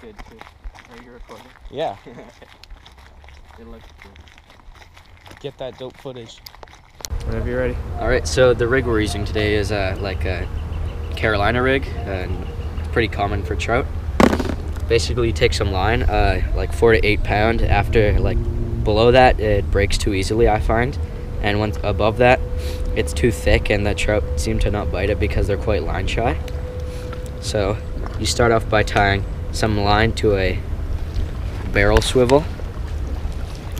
good too. Are you recording? Yeah, it looks good. get that dope footage. Whenever you're ready. All right, so the rig we're using today is uh, like a Carolina rig, and it's pretty common for trout. Basically, you take some line, uh, like four to eight pound. After like below that, it breaks too easily, I find, and once above that, it's too thick, and the trout seem to not bite it because they're quite line shy. So you start off by tying some line to a barrel swivel.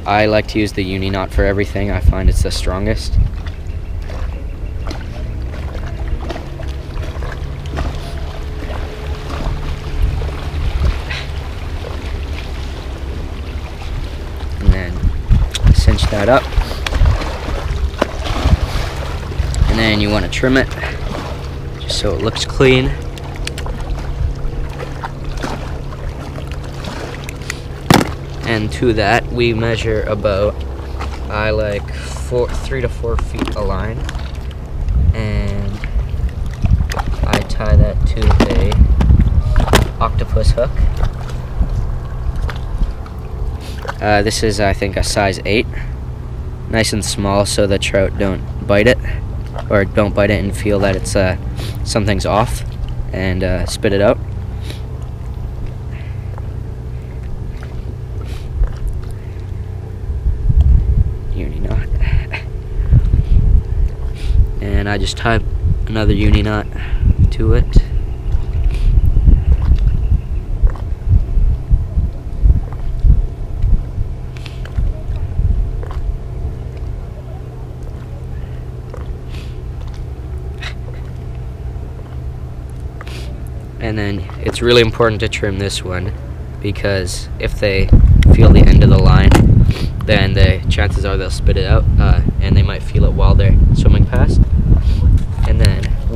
I like to use the uni knot for everything. I find it's the strongest. and then cinch that up. And then you want to trim it just so it looks clean. And to that, we measure about, I like four, three to four feet a line, and I tie that to a octopus hook. Uh, this is, I think, a size 8. Nice and small so the trout don't bite it, or don't bite it and feel that it's uh, something's off, and uh, spit it out. Uni knot. And I just tie another uni knot to it. And then it's really important to trim this one because if they feel the end of the line, then the chances are they'll spit it out uh, and they might feel it while they're swimming past.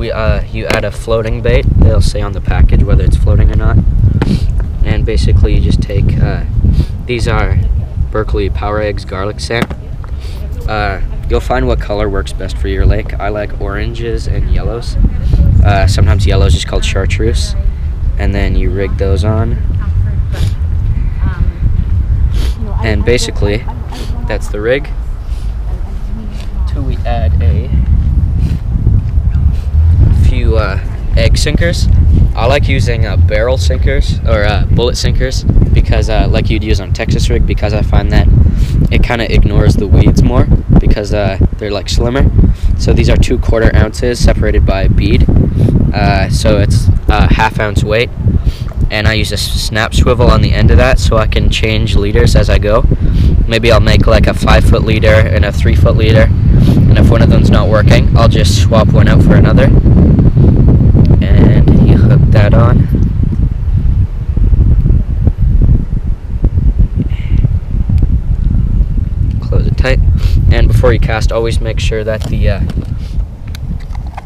We uh, you add a floating bait. They'll say on the package whether it's floating or not. And basically you just take uh, these are Berkley Power Eggs garlic scent. Uh, you'll find what color works best for your lake. I like oranges and yellows. Uh, sometimes yellow is just called chartreuse. And then you rig those on. And basically, that's the rig. Till we add a few uh, egg sinkers. I like using uh, barrel sinkers or uh, bullet sinkers because, uh, like you'd use on Texas rig, because I find that it kind of ignores the weeds more because uh, they're like slimmer. So these are two quarter ounces separated by a bead. Uh, so it's a half ounce weight. And I use a snap swivel on the end of that so I can change leaders as I go. Maybe I'll make like a five foot leader and a three foot leader. And if one of them's not working, I'll just swap one out for another. That on. Close it tight. And before you cast, always make sure that the uh,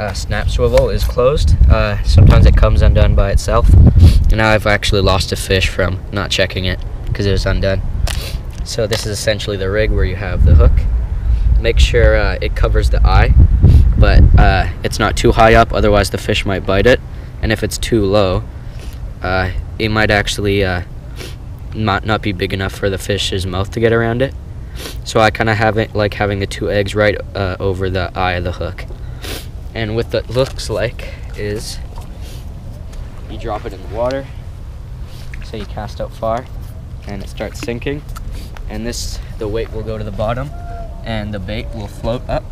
uh, snap swivel is closed. Uh, sometimes it comes undone by itself. And now I've actually lost a fish from not checking it because it was undone. So this is essentially the rig where you have the hook. Make sure uh, it covers the eye, but uh, it's not too high up, otherwise the fish might bite it. And if it's too low, uh, it might actually uh, not not be big enough for the fish's mouth to get around it. So I kind of have it like having the two eggs right uh, over the eye of the hook. And what that looks like is you drop it in the water, so you cast out far, and it starts sinking. And this, the weight will go to the bottom, and the bait will float up.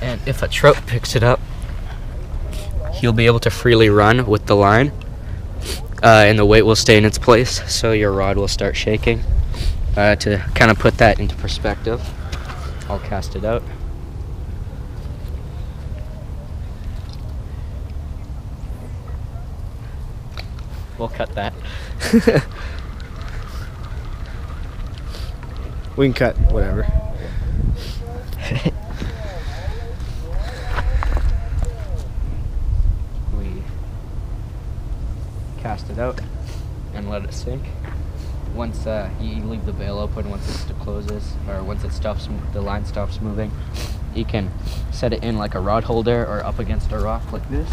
And if a trout picks it up, he'll be able to freely run with the line, uh, and the weight will stay in its place, so your rod will start shaking. Uh, to kind of put that into perspective, I'll cast it out. We'll cut that. We can cut whatever. we cast it out and let it sink. Once uh, you leave the bail open, once it closes, or once it stops, the line stops moving, you can set it in like a rod holder or up against a rock like this,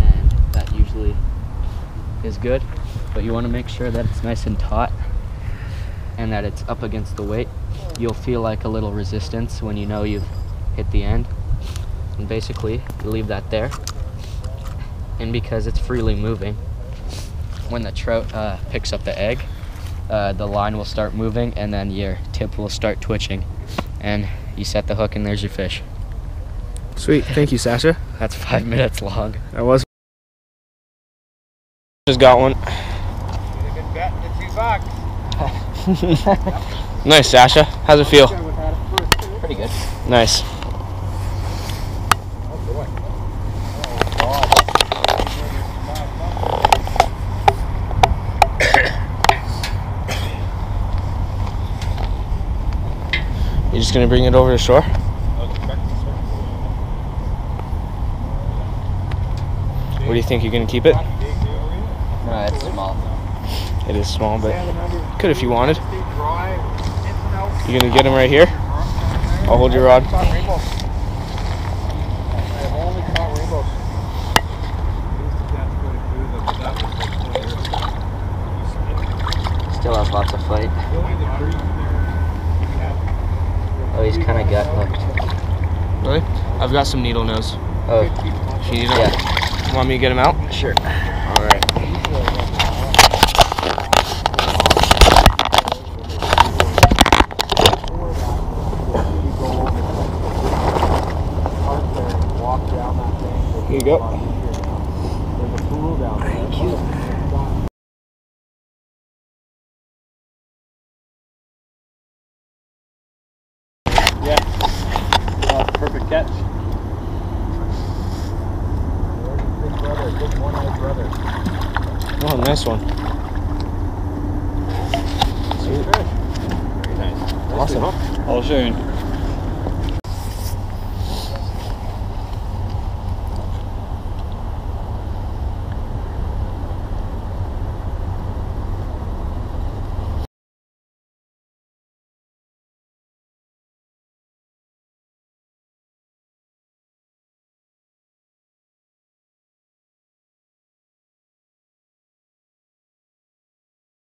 and that usually is good. but you want to make sure that it's nice and taut and that it's up against the weight. You'll feel like a little resistance when you know you've hit the end. And basically, you leave that there. And because it's freely moving, when the trout uh, picks up the egg, uh, the line will start moving and then your tip will start twitching. And you set the hook and there's your fish. Sweet. Thank you, Sascha. That's five minutes long. I was. Just got one. nice, Sascha. How's it feel? Pretty good. Nice. Just gonna bring it over to shore? What do you think? You're gonna keep it? No, it's small. It is small, but could if you wanted. You gonna get him right here? I'll hold your rod. Still has lots of fight. He's kind of gut hooked. Really? I've got some needle nose. Oh, If you need 'em. yeah, Want me to get him out? sure. All right. Here you go. Perfect catch. big Oh, nice one. Sweet. Very nice. Awesome. All soon.